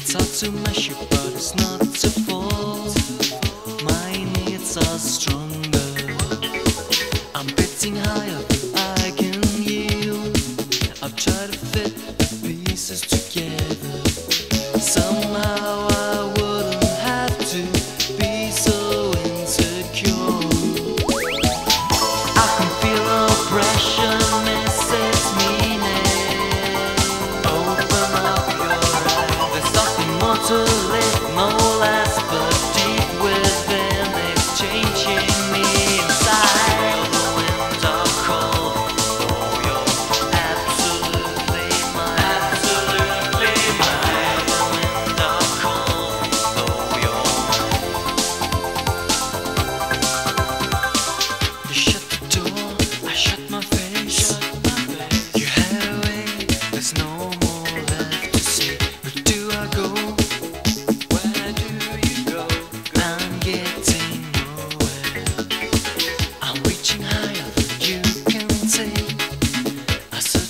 It's hard to measure, but it's not to fall. My needs are stronger. I'm betting higher than I can yield. I've tried to fit the pieces together somehow. to live no life.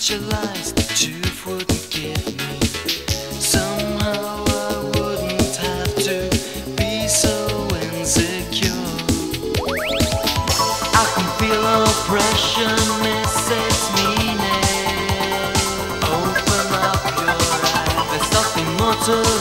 visualize the truth wouldn't give me. Somehow I wouldn't have to be so insecure. I can feel oppression, it sets me. Open up your eyes, there's nothing more to